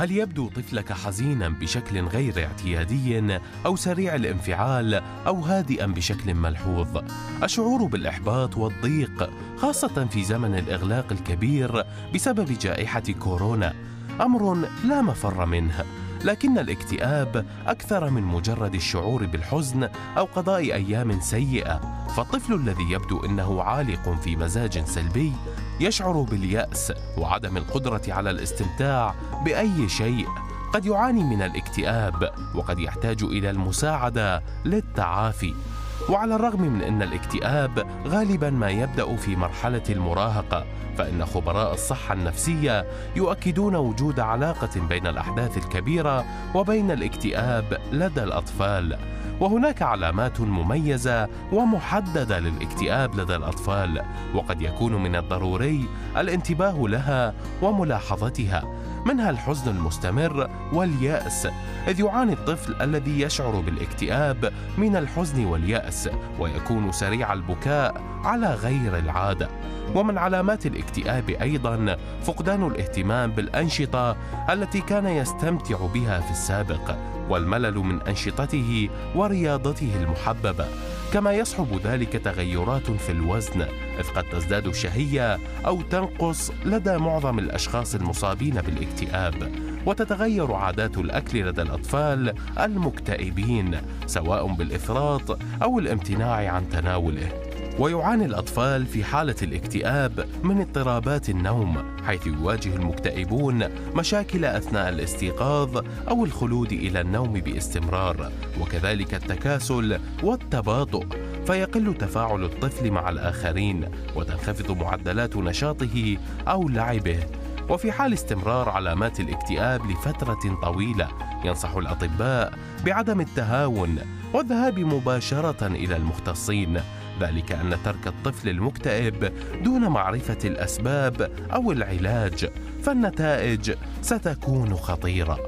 هل يبدو طفلك حزينا بشكل غير اعتيادي أو سريع الانفعال أو هادئا بشكل ملحوظ؟ الشعور بالإحباط والضيق خاصة في زمن الإغلاق الكبير بسبب جائحة كورونا أمر لا مفر منه لكن الاكتئاب أكثر من مجرد الشعور بالحزن أو قضاء أيام سيئة. فالطفل الذي يبدو إنه عالق في مزاج سلبي يشعر باليأس وعدم القدرة على الاستمتاع بأي شيء. قد يعاني من الاكتئاب وقد يحتاج إلى المساعدة للتعافي. وعلى الرغم من أن الاكتئاب غالبا ما يبدأ في مرحلة المراهقة فإن خبراء الصحة النفسية يؤكدون وجود علاقة بين الأحداث الكبيرة وبين الاكتئاب لدى الأطفال. وهناك علامات مميزة ومحددة للاكتئاب لدى الأطفال وقد يكون من الضروري الانتباه لها وملاحظتها. منها الحزن المستمر واليأس إذ يعاني الطفل الذي يشعر بالاكتئاب من الحزن واليأس ويكون سريع البكاء على غير العادة. ومن علامات الاكتئاب أيضا فقدان الاهتمام بالأنشطة التي كان يستمتع بها في السابق والملل من أنشطته ورياضته المحببة. كما يصحب ذلك تغيرات في الوزن إذ قد تزداد الشهيه أو تنقص لدى معظم الأشخاص المصابين بالاكتئاب. وتتغير عادات الأكل لدى الأطفال المكتئبين سواء بالإفراط أو الامتناع عن تناوله. ويعاني الأطفال في حالة الاكتئاب من اضطرابات النوم حيث يواجه المكتئبون مشاكل أثناء الاستيقاظ أو الخلود إلى النوم باستمرار وكذلك التكاسل والتباطؤ. فيقل تفاعل الطفل مع الآخرين وتنخفض معدلات نشاطه أو لعبه. وفي حال استمرار علامات الاكتئاب لفترة طويلة ينصح الأطباء بعدم التهاون والذهاب مباشرة إلى المختصين ذلك أن ترك الطفل المكتئب دون معرفة الأسباب أو العلاج فالنتائج ستكون خطيرة.